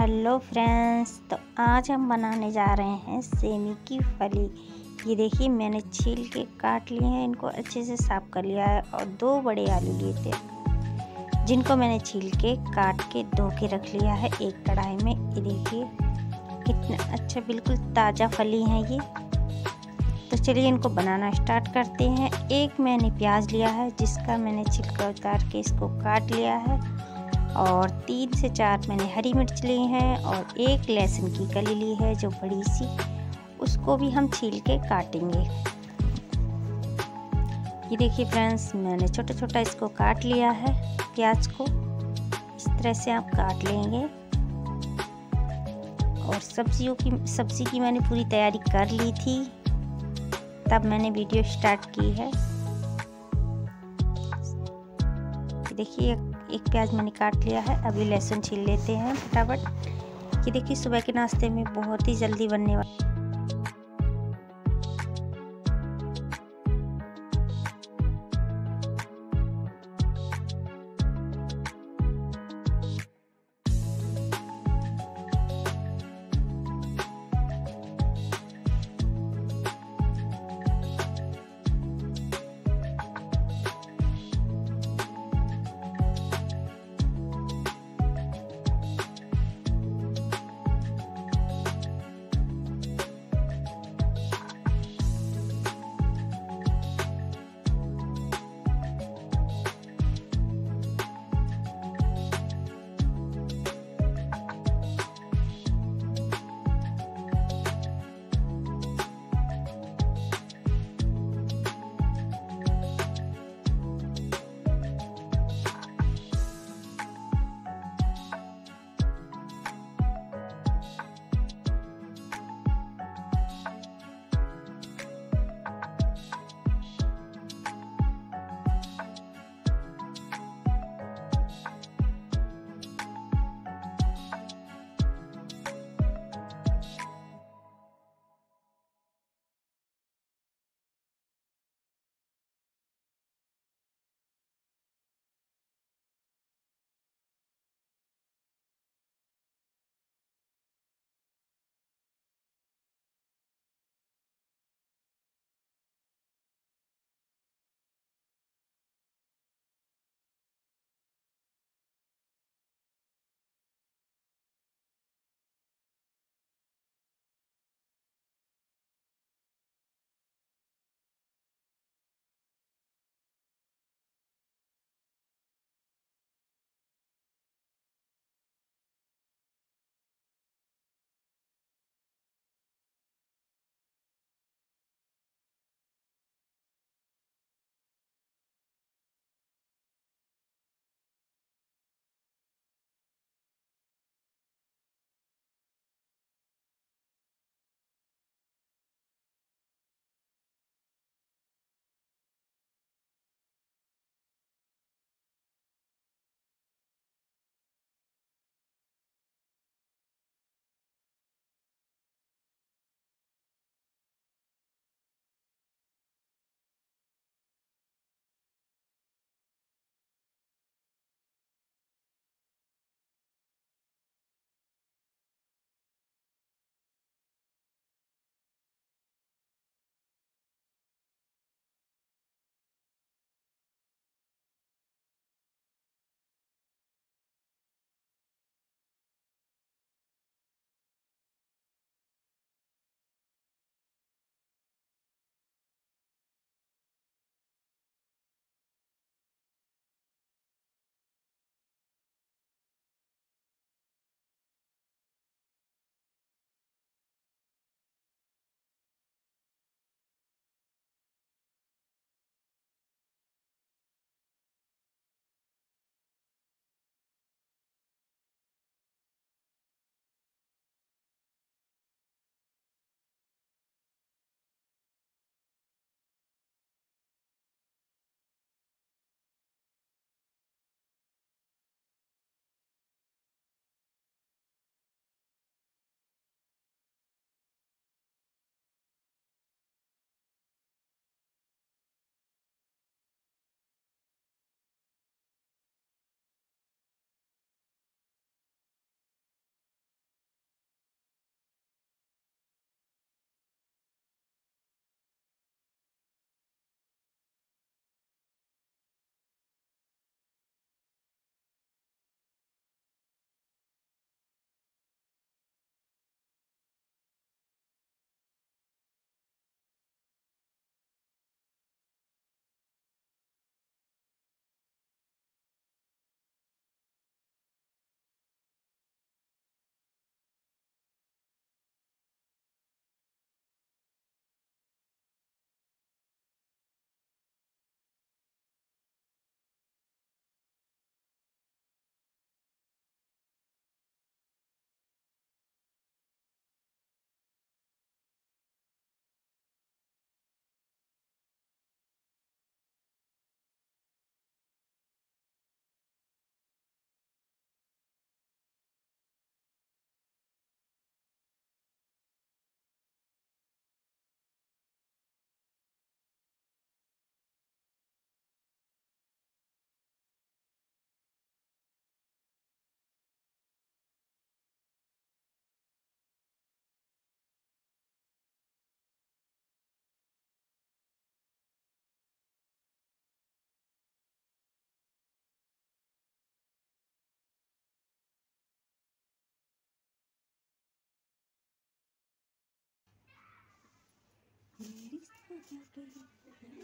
Hello friends तो आज हम बनाने जा रहे हैं सेमी की फली। ये देखिए, मैंने छील के काट लिए हैं, इनको अच्छे से साफ़ कर लिया है और दो बड़े आलू लिए थे, जिनको मैंने छील के काट के धो के रख लिया है एक कढ़ाई में। ये देखिए कितना अच्छा बिल्कुल ताज़ा फली हैं ये। तो चलिए इनको बनाना स्टार्ट करते हैं। एक मैंने प्याज लिया है, जिसका मैंने छिलका उतार के इसको काट लिया है और तीन से चार मैंने हरी मिर्च ली हैं और एक लहसुन की कली ली है जो बड़ी सी। उसको भी हम छील के काटेंगे। ये देखिए फ्रेंड्स, मैंने छोटा छोटा इसको काट लिया है, प्याज को। इस तरह से आप काट लेंगे। और सब्जियों की, सब्ज़ी की मैंने पूरी तैयारी कर ली थी। तब मैंने वीडियो स्टार्ट की है। देखिए एक प्याज मैंने काट लिया है। अभी लहसुन छील लेते हैं फटाफट। ये देखिए सुबह के नाश्ते में बहुत ही जल्दी बनने वाला aqui.